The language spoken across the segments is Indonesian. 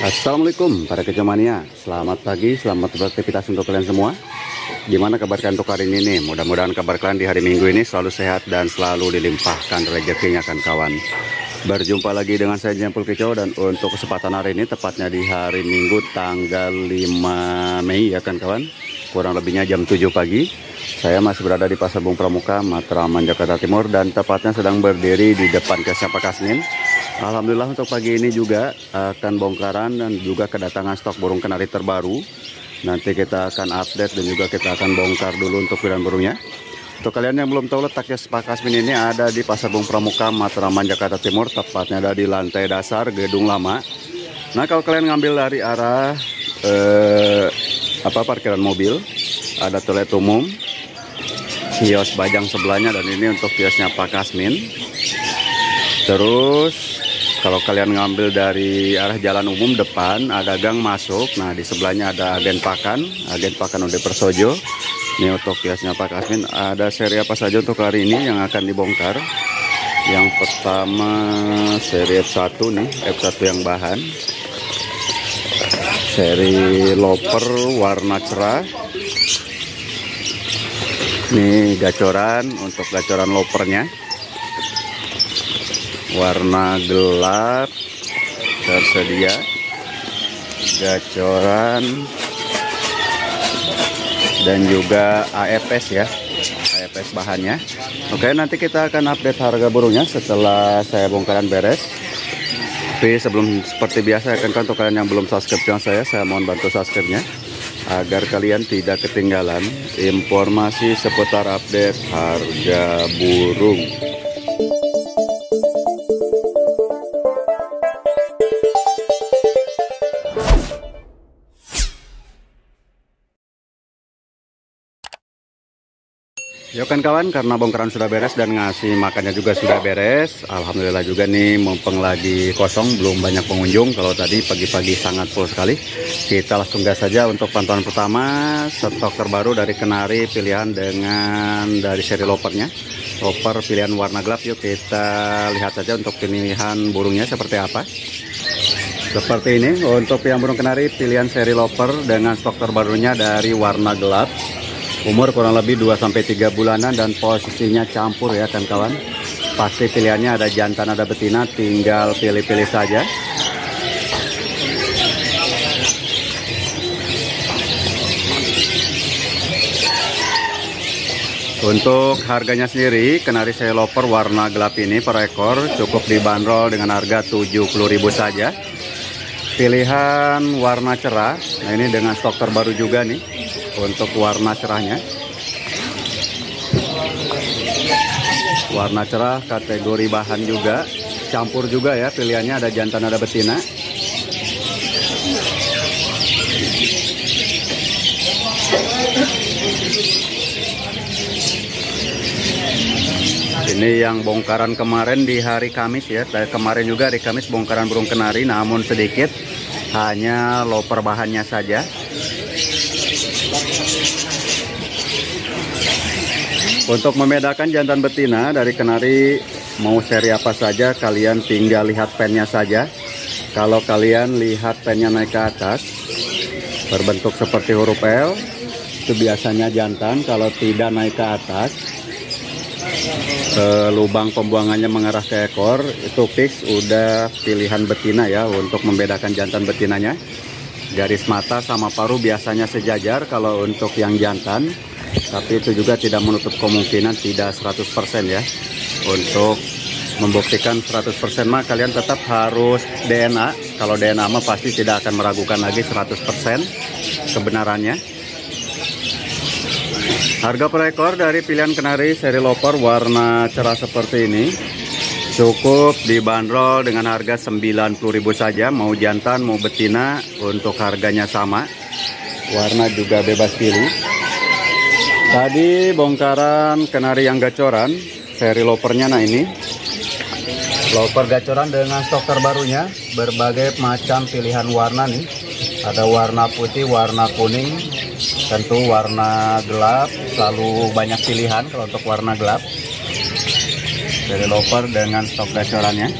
Assalamualaikum para kecomania Selamat pagi, selamat beraktivitas untuk kalian semua. Gimana kabar kalian untuk hari ini nih? Mudah-mudahan kabar kalian di hari minggu ini selalu sehat dan selalu dilimpahkan rezekinya kan kawan Berjumpa lagi dengan saya Jempol Kicau dan untuk kesempatan hari ini tepatnya di hari Minggu tanggal 5 Mei ya kan kawan? Kurang lebihnya jam 7 pagi. Saya masih berada di Pasar Bung Pramuka, Matraman, Jakarta Timur dan tepatnya sedang berdiri di depan Kesnya Pakasmin Alhamdulillah untuk pagi ini juga akan bongkaran dan juga kedatangan stok burung kenari terbaru. Nanti kita akan update dan juga kita akan bongkar dulu untuk pilihan burungnya. Untuk kalian yang belum tahu letaknya Spa Kasmin ini ada di Pasar Bung Pramuka, Matraman, Jakarta Timur. Tepatnya ada di lantai dasar gedung lama. Nah kalau kalian ngambil dari arah eh, apa parkiran mobil, ada toilet umum, kios bajang sebelahnya dan ini untuk kiosnya Pak Kasmin. Terus kalau kalian ngambil dari arah jalan umum depan ada gang masuk. Nah di sebelahnya ada agen pakan agen pakan udah persojo. Ini untuk kiosnya Pak Kasmin. Ada seri apa saja untuk hari ini yang akan dibongkar? Yang pertama seri F1 nih F1 yang bahan. Seri loper warna cerah. Ini gacoran untuk gacoran lopernya warna gelap tersedia. Gacoran. Dan juga AFS ya. AFS bahannya. Oke nanti kita akan update harga burungnya setelah saya bongkaran beres. Tapi sebelum seperti biasa ya kan untuk kalian yang belum subscribe channel saya saya mohon bantu subscribe nya agar kalian tidak ketinggalan informasi seputar update harga burung Yuk kan kawan, karena bongkaran sudah beres dan ngasih makannya juga sudah beres. Alhamdulillah juga nih mumpung lagi kosong, belum banyak pengunjung. Kalau tadi pagi-pagi sangat full sekali. Kita langsung gas saja untuk pantauan pertama. Stok terbaru dari Kenari pilihan dengan dari seri lopernya. Loper pilihan warna gelap. Yuk kita lihat saja untuk pilihan burungnya seperti apa. Seperti ini untuk yang burung kenari pilihan seri loper dengan stok terbarunya dari warna gelap umur kurang lebih 2-3 bulanan dan posisinya campur ya kan kawan. Pasti pilihannya ada jantan ada betina tinggal pilih-pilih saja. Untuk harganya sendiri, kenari seloper warna gelap ini per ekor cukup dibanderol dengan harga 70.000 saja. Pilihan warna cerah, nah ini dengan stok terbaru juga nih untuk warna cerahnya. Warna cerah kategori bahan juga. Campur juga ya pilihannya ada jantan ada betina. Ini yang bongkaran kemarin di hari Kamis ya. Kemarin juga hari Kamis bongkaran burung kenari namun sedikit. Hanya loper bahannya saja Untuk membedakan jantan betina dari kenari mau seri apa saja kalian tinggal lihat pennya saja. Kalau kalian lihat pennya naik ke atas berbentuk seperti huruf L itu biasanya jantan. Kalau tidak naik ke atas ke lubang pembuangannya mengarah ke ekor itu fix udah pilihan betina ya untuk membedakan jantan betinanya. Garis mata sama paruh biasanya sejajar kalau untuk yang jantan tapi itu juga tidak menutup kemungkinan tidak 100% ya. Untuk membuktikan 100% mah kalian tetap harus DNA kalau DNA mah pasti tidak akan meragukan lagi 100% kebenarannya. Harga per ekor dari pilihan kenari seri loper warna cerah seperti ini cukup dibanderol dengan harga 90.000 saja. Mau jantan mau betina untuk harganya sama. Warna juga bebas pilih Tadi bongkaran kenari yang gacoran, seri lopernya nah ini. Loper gacoran dengan stok terbarunya, berbagai macam pilihan warna nih. Ada warna putih, warna kuning, tentu warna gelap, selalu banyak pilihan kalau untuk warna gelap. Seri loper dengan stok gacorannya.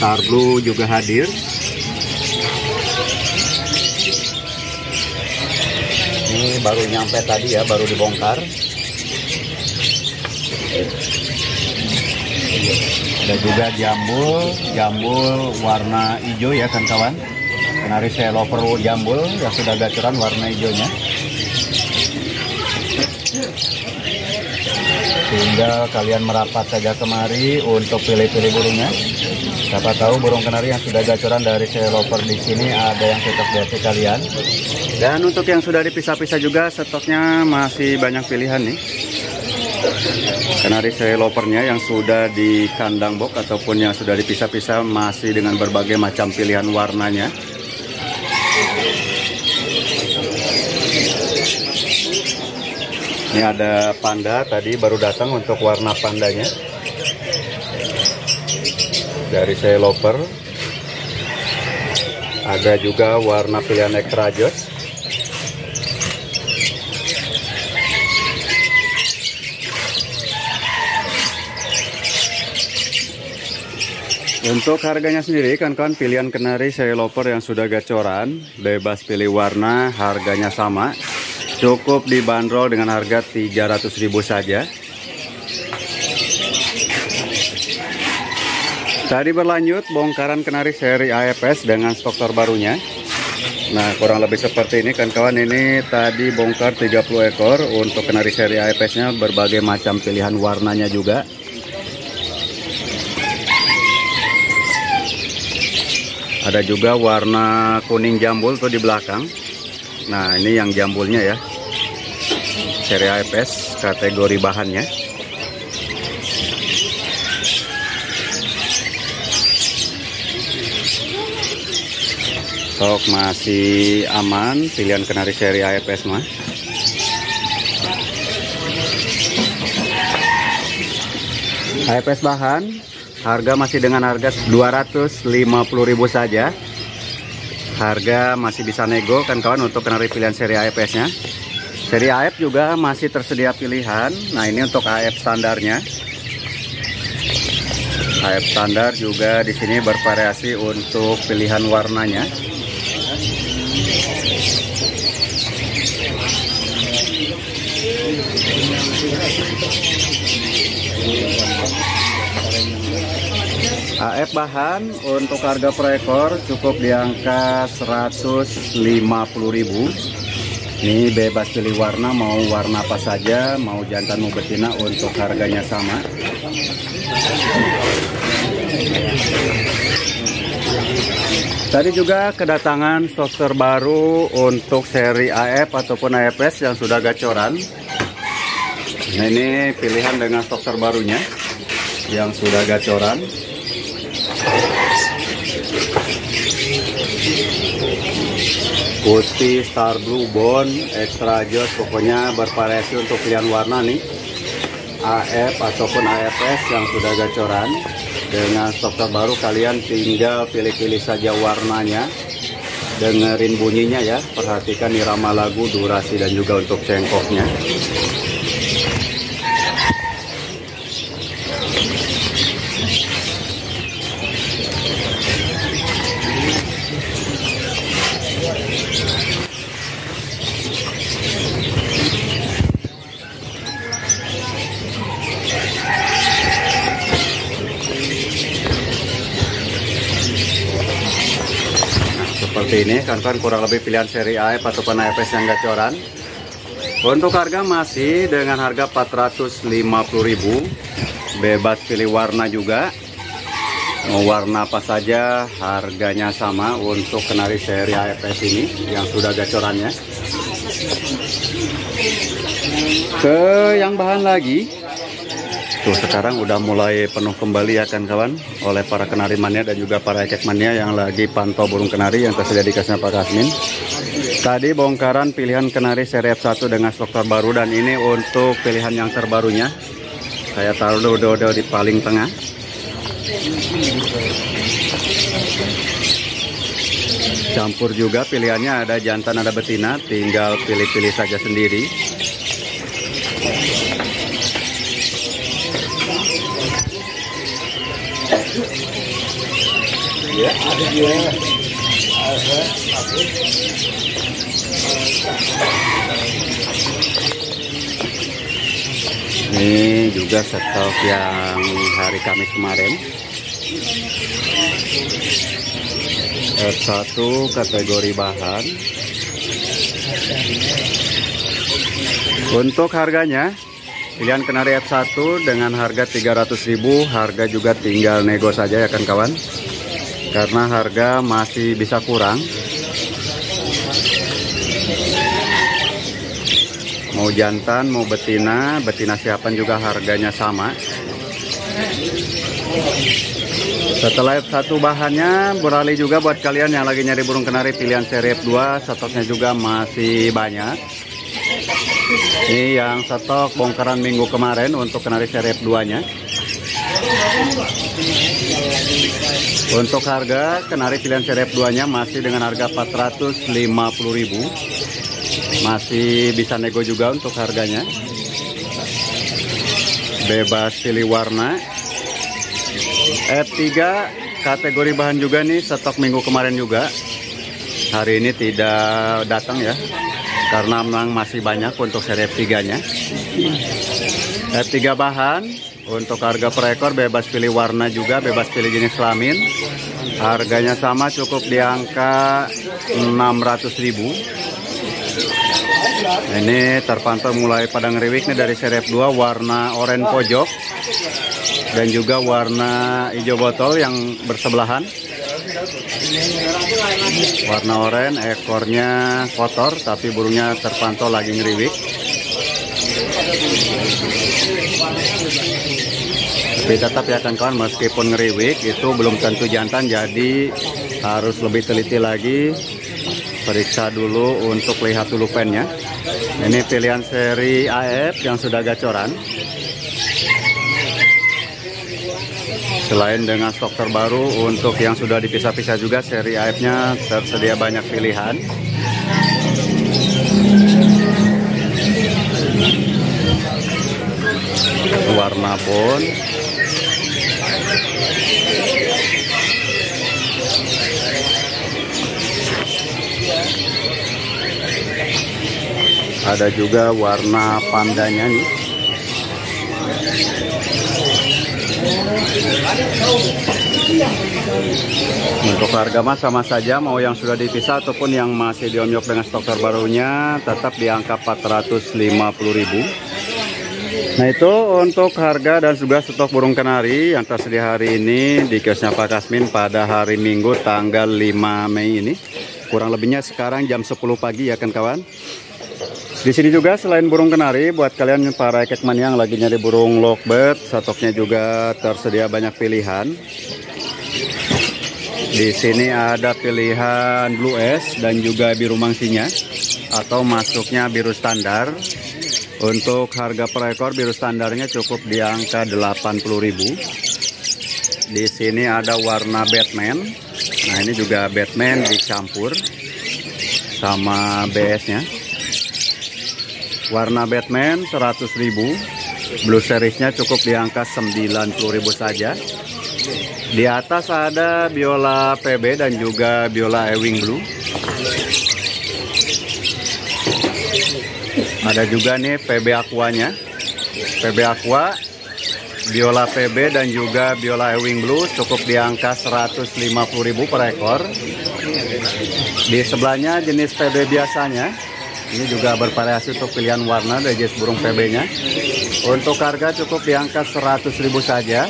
Star blue juga hadir. Baru nyampe tadi ya baru dibongkar. Ada juga jambul jambul warna hijau ya kan kawan kenari lover jambul yang sudah gacuran warna hijaunya. Sehingga kalian merapat saja kemari untuk pilih-pilih burungnya siapa tahu burung kenari yang sudah gacuran dari lover di sini ada yang cocok hati kalian dan untuk yang sudah dipisah-pisah juga stoknya masih banyak pilihan nih Kenari lopernya yang sudah di kandang box ataupun yang sudah dipisah-pisah masih dengan berbagai macam pilihan warnanya. Ini ada panda tadi baru datang untuk warna pandanya. Dari loper. Ada juga warna pilihan extra joss. Untuk harganya sendiri kan kan pilihan kenari seri loper yang sudah gacoran bebas pilih warna harganya sama cukup dibanderol dengan harga 300.000 saja Tadi berlanjut bongkaran kenari seri AFS dengan stok terbarunya. Nah kurang lebih seperti ini kan kawan ini tadi bongkar 30 ekor untuk kenari seri AFS nya berbagai macam pilihan warnanya juga. Ada juga warna kuning jambul tuh di belakang. Nah ini yang jambulnya ya. Seri AFS kategori bahannya stok masih aman pilihan kenari seri AFS mah AFS bahan Harga masih dengan harga 250.000 saja. Harga masih bisa nego kan kawan untuk kenari pilihan seri AFS nya. Seri AF juga masih tersedia pilihan. Nah, ini untuk AF standarnya. AF standar juga di sini bervariasi untuk pilihan warnanya. AF bahan untuk harga per ekor cukup di angka 150.000 ini bebas pilih warna mau warna apa saja mau jantan mau betina untuk harganya sama Tadi juga kedatangan stok terbaru untuk seri AF ataupun AFS yang sudah gacoran. Nah, ini pilihan dengan stok terbarunya yang sudah gacoran. putih, star blue, bone, extra joss pokoknya bervariasi untuk pilihan warna nih. AF ataupun AFS yang sudah gacoran. Dengan stok terbaru kalian tinggal pilih-pilih saja warnanya. Dengerin bunyinya ya. Perhatikan irama lagu durasi dan juga untuk cengkoknya seperti ini kan-kan kurang lebih pilihan seri AF ataupun AFS yang gacoran. Untuk harga masih dengan harga 450.000 bebas pilih warna juga. Warna apa saja harganya sama untuk kenari seri AFS ini yang sudah gacorannya. Ke yang bahan lagi Tuh sekarang udah mulai penuh kembali ya kan kawan oleh para kenari mania dan juga para ekek yang lagi pantau burung kenari yang tersedia di kasnya Pak Kasmin. Tadi bongkaran pilihan kenari seri F1 dengan stok terbaru dan ini untuk pilihan yang terbarunya. Saya taruh dulu di paling tengah. Campur juga pilihannya ada jantan ada betina, tinggal pilih-pilih saja sendiri. Ya, ini juga stok yang hari Kamis kemarin. F1 kategori bahan. Untuk harganya pilihan kenari F1 dengan harga 300.000 harga juga tinggal nego saja ya kan kawan karena harga masih bisa kurang. Mau jantan mau betina. Betina siapan juga harganya sama. Setelah F1 bahannya beralih juga buat kalian yang lagi nyari burung kenari pilihan seri F2 stoknya juga masih banyak. Ini yang stok bongkaran minggu kemarin untuk kenari seri F2 nya untuk harga kenari pilihan seri F2 nya masih dengan harga 450.000 masih bisa nego juga untuk harganya. Bebas pilih warna. F3 kategori bahan juga nih stok minggu kemarin juga. Hari ini tidak datang ya karena memang masih banyak untuk seri F3 nya F3 bahan untuk harga per ekor bebas pilih warna juga bebas pilih jenis kelamin harganya sama cukup di angka 600.000 ini terpantau mulai padang riwik nih dari serep 2 warna oranye pojok dan juga warna hijau botol yang bersebelahan. Warna oranye ekornya kotor tapi burungnya terpantau lagi ngeriwik. Tapi tetap ya kan kawan meskipun ngeriwik itu belum tentu jantan jadi harus lebih teliti lagi. Periksa dulu untuk lihat dulu pennya. Ini pilihan seri AF yang sudah gacoran. Selain dengan stok terbaru untuk yang sudah dipisah-pisah juga seri AF nya tersedia banyak pilihan warna bone ada juga warna pandanya nih. Untuk harga mah sama saja mau yang sudah dipisah ataupun yang masih dionyok dengan stok terbarunya tetap di angka 450.000 Nah itu untuk harga dan juga stok burung kenari yang tersedia hari ini di kiosnya Pak Kasmin pada hari Minggu tanggal 5 Mei ini kurang lebihnya sekarang jam 10 pagi ya kan kawan di sini juga selain burung kenari, buat kalian para ekekman yang lagi nyari burung lovebird, stoknya juga tersedia banyak pilihan. Di sini ada pilihan blue S dan juga biru mangsinya atau masuknya biru standar. Untuk harga per ekor biru standarnya cukup di angka 80.000. Di sini ada warna Batman. Nah, ini juga Batman dicampur sama BS-nya warna Batman 100.000 blue seriesnya cukup di angka 90.000 saja di atas ada biola PB dan juga biola Ewing Blue ada juga nih PB Aquanya PB Aqua biola PB dan juga biola Ewing Blue cukup di angka 150.000 per ekor di sebelahnya jenis PB biasanya ini juga bervariasi untuk pilihan warna dari jenis burung PB-nya. Untuk harga cukup di angka 100.000 saja.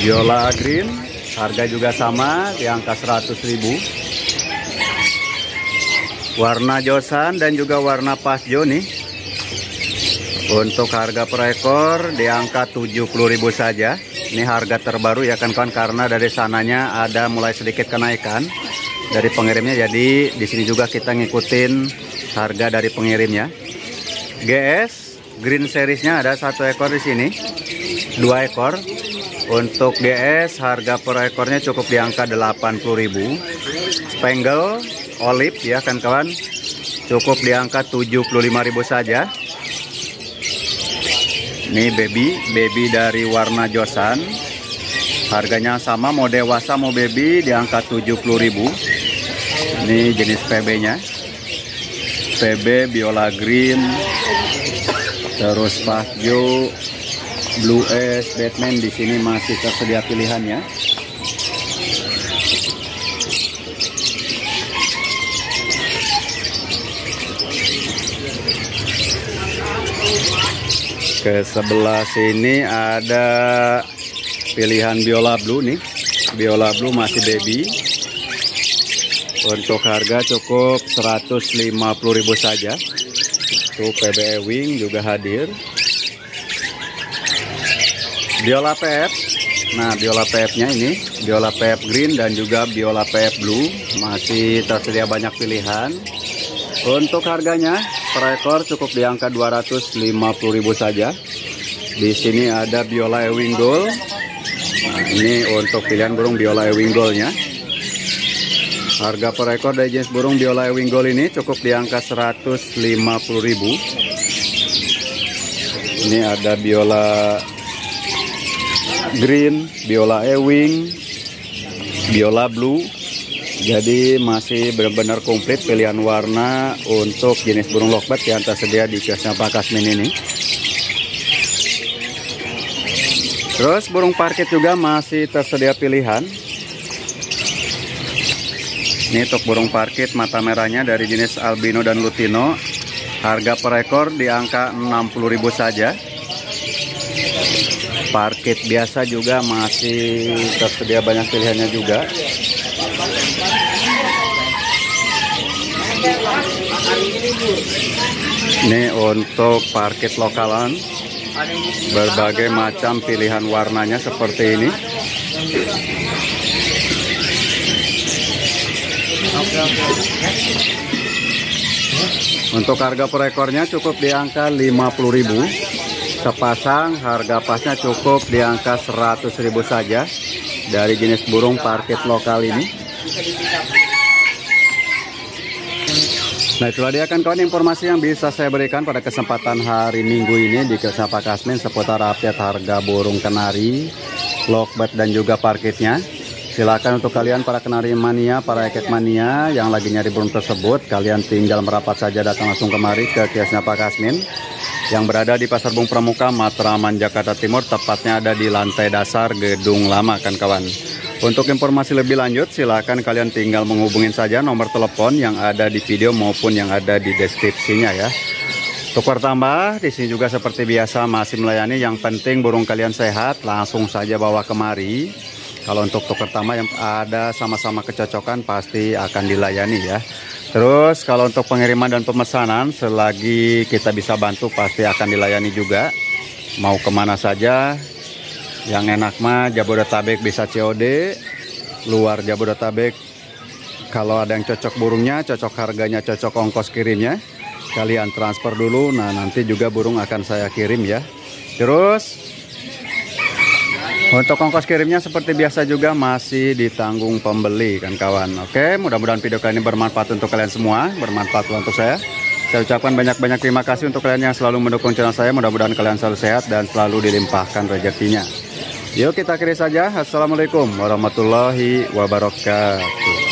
Viola Green, harga juga sama di angka 100.000. Warna Josan dan juga warna Pasjo nih. Untuk harga per ekor di angka 70.000 saja. Ini harga terbaru ya kan kawan karena dari sananya ada mulai sedikit kenaikan dari pengirimnya jadi di sini juga kita ngikutin harga dari pengirimnya GS green seriesnya ada satu ekor di sini dua ekor untuk GS harga per ekornya cukup di angka 80.000 Spangle olive ya kan kawan cukup di angka 75.000 saja. Ini baby baby dari warna josan. Harganya sama mau dewasa mau baby di angka 70.000 ini jenis PB nya PB Biola Green. Terus Pasjo Blue S Batman di sini masih tersedia pilihannya ke sebelah sini ada pilihan biola blue nih. Biola blue masih baby. Untuk harga cukup 150.000 saja. Tuh PBE wing juga hadir. Biola PF nah biola PF nya ini biola PF green dan juga biola PF blue. Masih tersedia banyak pilihan. Untuk harganya per ekor cukup di angka 250.000 saja. Di sini ada biola ewing gold. Nah, ini untuk pilihan burung biola ewing goldnya. Harga per ekor dari jenis burung biola ewing gold ini cukup di angka 150.000. Ini ada biola green, biola ewing, biola blue, jadi masih benar-benar komplit pilihan warna untuk jenis burung lovebird yang tersedia di kiosnya Pak Kasmin ini. Terus burung parkit juga masih tersedia pilihan. Ini untuk burung parkit mata merahnya dari jenis albino dan lutino. Harga per ekor di angka 60.000 saja. Parkit biasa juga masih tersedia banyak pilihannya juga. Ini untuk parkit lokalan berbagai macam pilihan warnanya seperti ini. Untuk harga per ekornya cukup di angka 50.000. Sepasang harga pasnya cukup di angka 100.000 saja dari jenis burung parkit lokal ini. Nah itulah dia kan kawan informasi yang bisa saya berikan pada kesempatan hari Minggu ini di Kesapa Kasmin seputar update harga burung kenari, lockbird dan juga parkitnya. Silakan untuk kalian para kenari mania, para eket mania yang lagi nyari burung tersebut, kalian tinggal merapat saja datang langsung kemari ke kiosnya Pak Kasmin yang berada di Pasar Bung Pramuka, Matraman, Jakarta Timur, tepatnya ada di lantai dasar gedung lama kan kawan. Untuk informasi lebih lanjut silahkan kalian tinggal menghubungin saja nomor telepon yang ada di video maupun yang ada di deskripsinya ya. Untuk pertambah di sini juga seperti biasa masih melayani yang penting burung kalian sehat langsung saja bawa kemari. Kalau untuk tukar tambah yang ada sama-sama kecocokan pasti akan dilayani ya. Terus kalau untuk pengiriman dan pemesanan selagi kita bisa bantu pasti akan dilayani juga. Mau ke mana saja yang enak mah Jabodetabek bisa COD luar Jabodetabek. Kalau ada yang cocok burungnya cocok harganya cocok ongkos kirimnya kalian transfer dulu. Nah nanti juga burung akan saya kirim ya. Terus untuk ongkos kirimnya seperti biasa juga masih ditanggung pembeli kan kawan. Oke mudah-mudahan video kali ini bermanfaat untuk kalian semua bermanfaat untuk saya. Saya ucapkan banyak-banyak terima kasih untuk kalian yang selalu mendukung channel saya. Mudah-mudahan kalian selalu sehat dan selalu dilimpahkan rezekinya Yuk kita akhiri saja. Assalamualaikum warahmatullahi wabarakatuh.